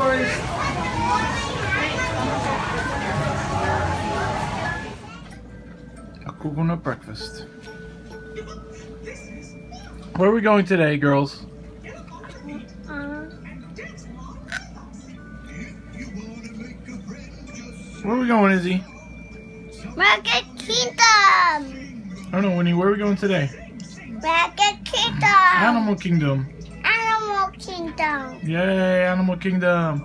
A coconut breakfast. Where are we going today, girls? Where are we going, Izzy? Rocket Kingdom! I don't know, Winnie. Where are we going today? Rocket Kingdom! Animal Kingdom. Animal Kingdom! Yay, Animal Kingdom.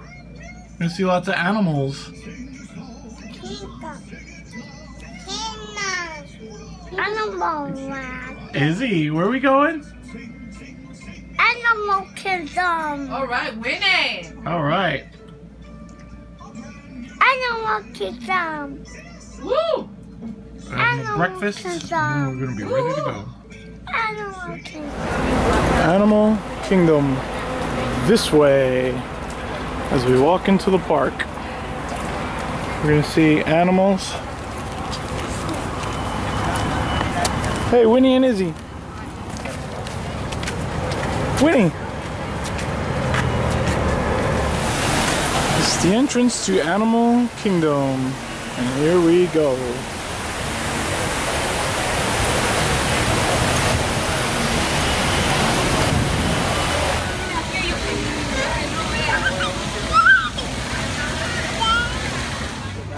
Gonna see lots of animals. Kingdom! Kingdom! Animal Land! Izzy, where are we going? Animal Kingdom! All right, winning. All right. Animal Kingdom! Woo! We're having Animal breakfast. And then we're gonna be ready to go. Animal Kingdom! This way as we walk into the park. We're gonna see animals. Hey, Winnie and Izzy. Winnie! It's the entrance to Animal Kingdom. And here we go.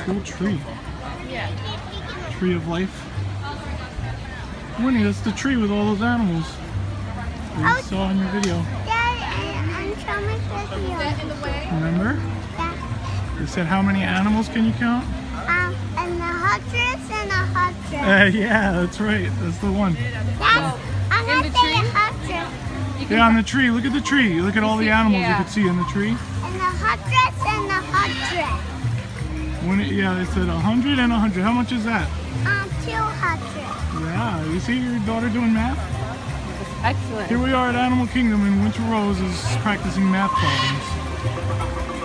Cool tree. Tree of life. Winnie, that's the tree with all those animals. that You saw in your video. Dad, I'm showing video. Remember? Yeah. They said how many animals can you count? Um, and the hundreds and a hundred. Uh, yeah, that's right. That's the one. That's, I'm gonna say a hundred. Yeah, on the tree. Look at the tree. Look at all the animals you yeah. could see in the tree. And the hundreds and the hundred. When it, yeah, they said 100 and 100. How much is that? Um, two hundred. Yeah, you see your daughter doing math? Excellent. Here we are at Animal Kingdom and Wynter Rose is practicing math problems.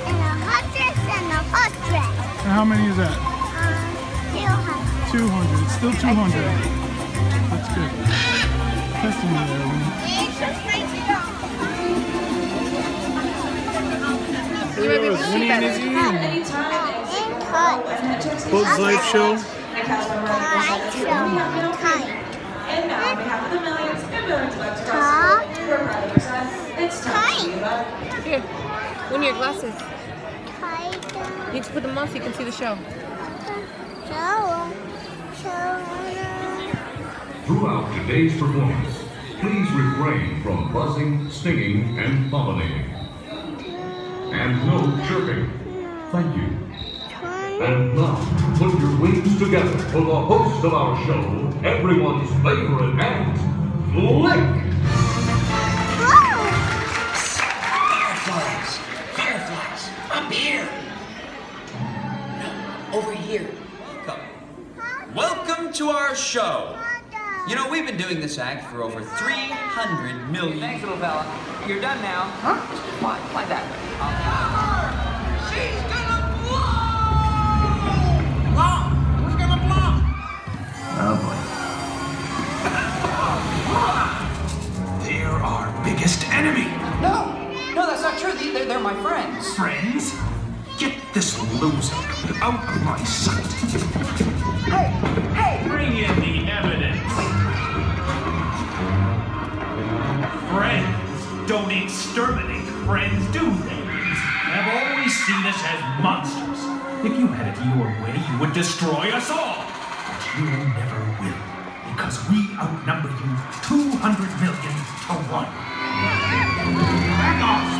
And the hundreds and the hundred. And how many is that? Um, two hundred. 200. It's still 200. That's good. Testing you there, Winnie. Here we go Winnie and Izzy and And. Bugs Life Show. Cut. Show. And now, on behalf of the millions and millions of extras, Cut. we're proud of your son. It's time. Cut. Here, one of your glasses. Cut. You need to put them on so you can see the show. Show. Show. Throughout today's performance, please refrain from buzzing, stinging, and pollinating. And no chirping. Thank you. And now, put your wings together for the host of our show, everyone's favorite ant, Flick! Fireflies! Fireflies! Up here! No, over here. Come. Welcome to our show. You know, we've been doing this act for over 300 million. Thanks, little fella. You're done now. Huh? Fly, fly that way. Enemy. No! No, that's not true. They're, they're my friends. Friends? Get this loser out of my sight. Hey! Hey! Bring in the evidence. Friends don't exterminate friends, do they? I've always seen us as monsters. If you had it your way, you would destroy us all. But you never will, because we outnumber you 200 million to one.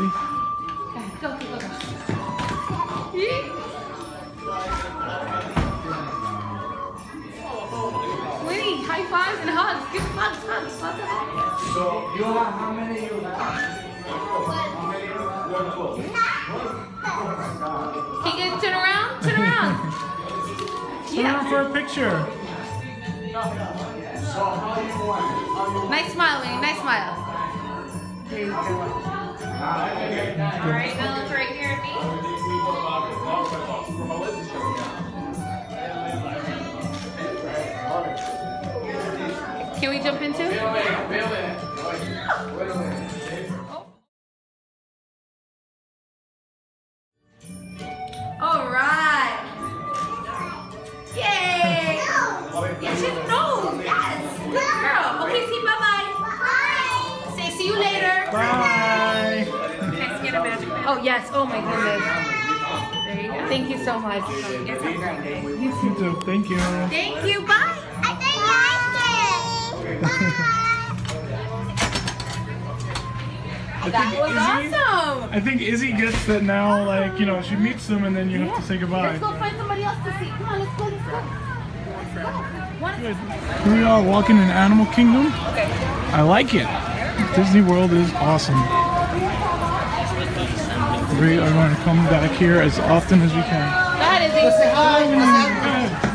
Izzy. Go, go, go. Winnie, high fives and hugs. Give hugs, hugs, lots of hugs. So you have how many you have? Can you guys turn around? Turn around. Turn around for a picture. So how you want it? How you Nice smile, Winnie. Nice smile. There you go. All right, now look right here at me. Can we jump into? All Oh yes. Oh my goodness. There you go. Thank you so much. You a great day. You too. Thank you. Thank you. Bye. I think I like it. Bye. That was Izzy- awesome. I think Izzy gets that now, like, you know, she meets them and then you have to say goodbye. Let's go find somebody else to see. Come on, let's go. Let's go. Let's go. Here we are walking in Animal Kingdom. Okay. I like it. Disney World is awesome. We are going to come back here as often as we can. That is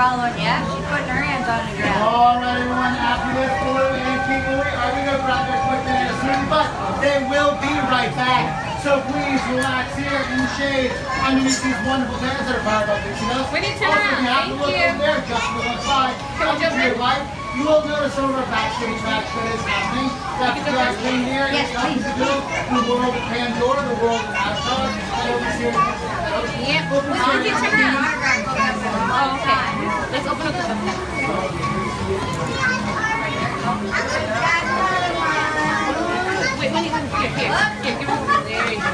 following you. She's putting her hands on the ground. All right, everyone. After this, Baloo and King are going to grab their equipment in a soon, but they will be right back. So please relax here in the shade underneath these wonderful fans that are powered by Dixie Bells. We need to Also, turn if you around. have to look you. over there, just to the side, up to your right, you will notice some of our backstage action that is happening. That's can jump just in? in here. Yes, It's nothing to do with the world of Pandora, the world of Avatar, and over here. Yep. Lindsay, turn. Oh, okay. Let's open up the Wait, Winnie, here, here. Here, give me. There you go.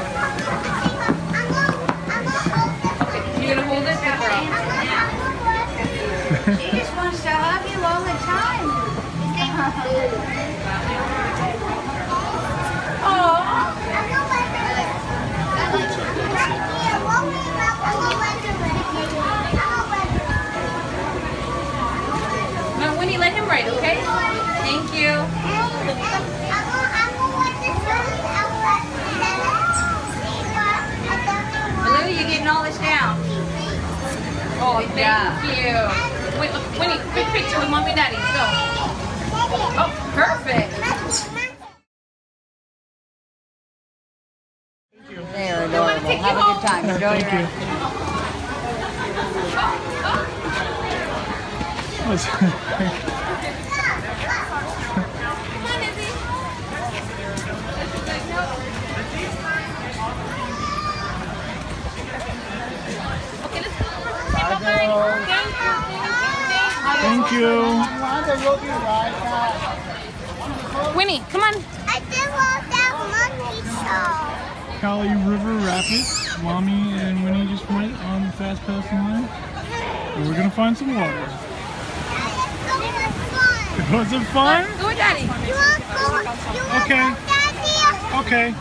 Okay, you gonna hold it? Good girl. She just wants to hug you all the time. Winnie, let him ride, okay? Thank you. Blue, you getting all this down? Oh, thank job. you. Wait, Winnie, quick picture with mommy and daddy. Go. Oh, perfect. They're wanna adorable. take you Have a home. good time. Enjoy Thank your you. What's- Come on, Izzy. Okay, let's go. Say bye-bye. Thank you, thank you, thank Thank you. Wanda will be right back. you. Winnie, come on. I did want that monkey show. Kali River Rapids. Mommy and Winnie just went on the fast pass line. And we're gonna find some water. So much fun. Was it fun? Go with daddy. You want to go? You want Okay. to go, Daddy? Okay.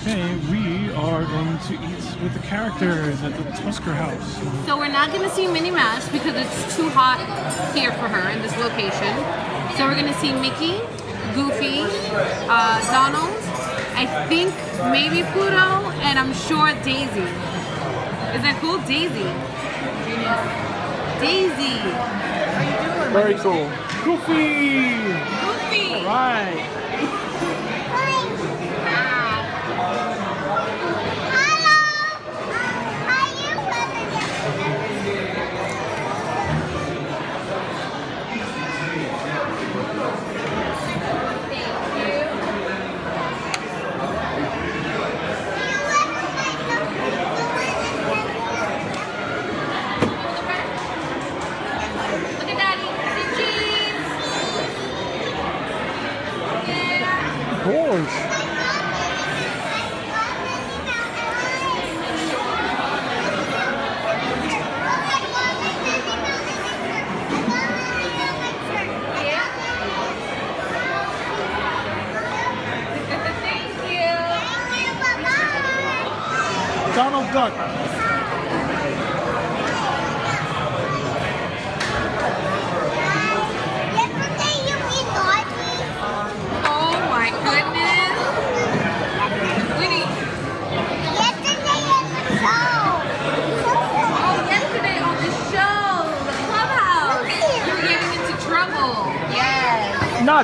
Okay, we are going to eat with the characters at the Tusker House. So we're not gonna see Minnie Mouse because it's too hot here for her in this location. So we're gonna see Mickey, Goofy, uh, Donald, I think maybe Pluto, and I'm sure Daisy. Is that cool? Daisy. Daisy. Very cool. Goofy! Goofy. Right.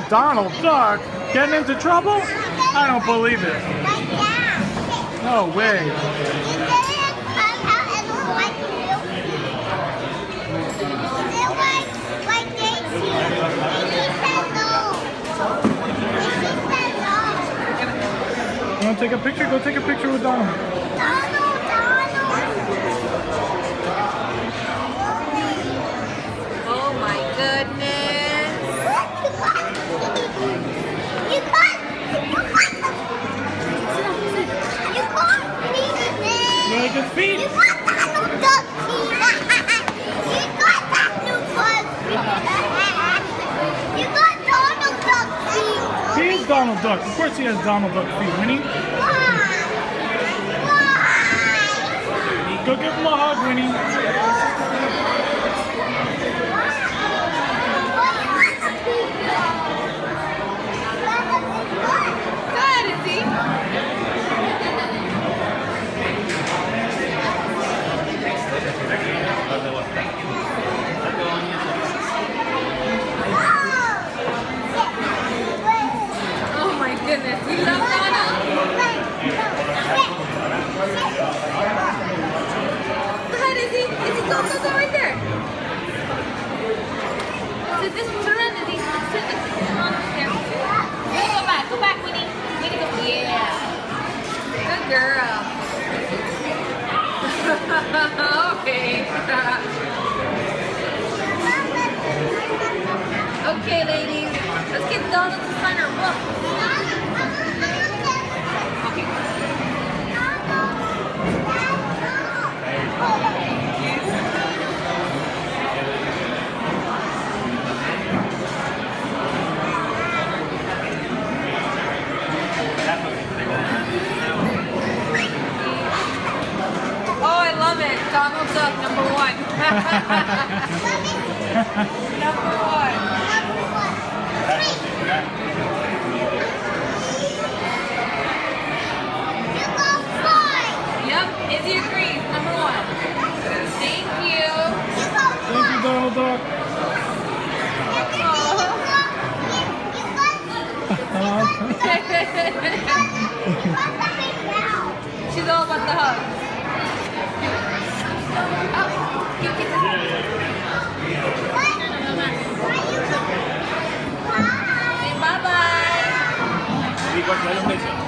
not Donald Duck getting into trouble? I don't believe it. No way. You want to take a picture? Go take a picture with Donald. she has Donald Duck feet. Winnie? Go give him a hug, Winnie. Okay, ladies, let's get down to the center. Whoa. 我喜欢用背景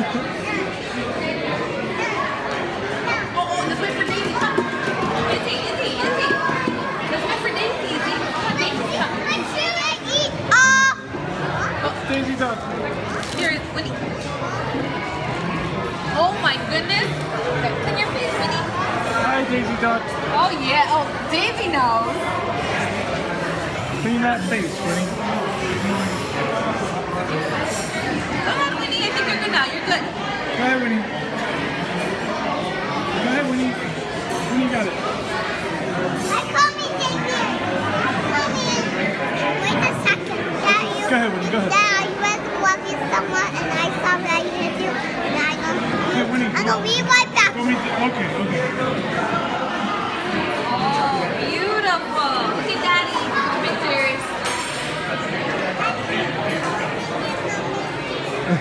Oh my goodness. Face, Winnie. Hi, Daisy Duck. Oh yeah. Oh, Daisy knows. Clean that face, Winnie. Go ahead, Winnie. I think you're good now. You're good. Go ahead, Winnie. Go ahead, Winnie. Winnie you got it. Go ahead, Winnie. Go ahead. Dad, you went to love you someone and I saw that you didn't do and I go, Hey, Winnie. I'm gonna be right back. Go meet the- Okay, okay. Oh, beautiful. Look at Daddy. Pictures. All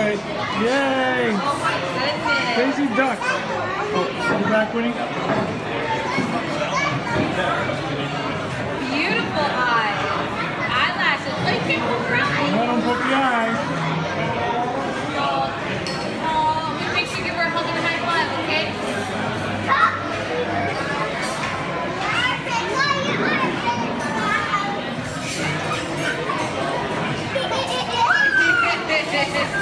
right. Yay! Oh my goodness. Daisy Duck. Oh, you back, Winnie? Beautiful eyes. Eyelashes. Your eyes. No, don't poke the eye.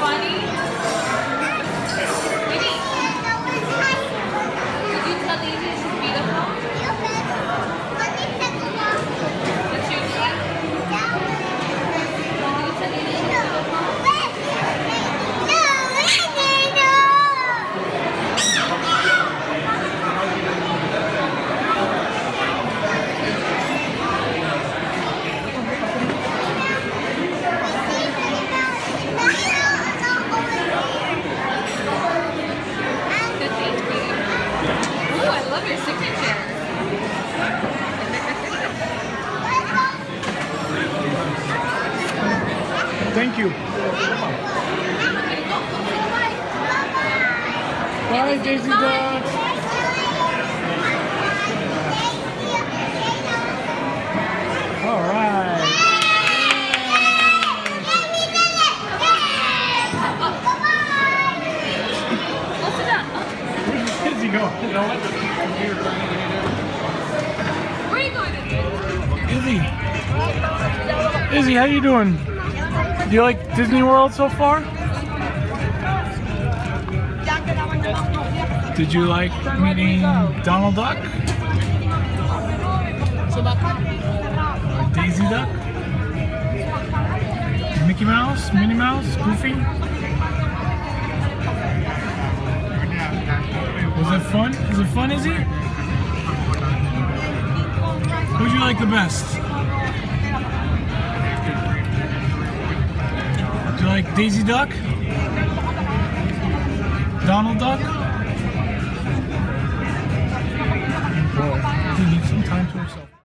Funny. Winnie, could you tell Daisy she's beautiful? What's your name? Could you tell Daisy she's beautiful? Thank you. Ooh, I love your signature. Thank you. Bye, Daisy Duck. All right. Close it up. Where's Daisy go? Where are you going? Izzy. Izzy, how you doing? Do you like Disney World so far? Did you like meeting Donald Duck? Daisy Duck? Mickey Mouse? Minnie Mouse? Goofy? Was it fun? Is it fun, is it? Who'd you like the best? Like Daisy Duck? Donald Duck? He needs some time to himself.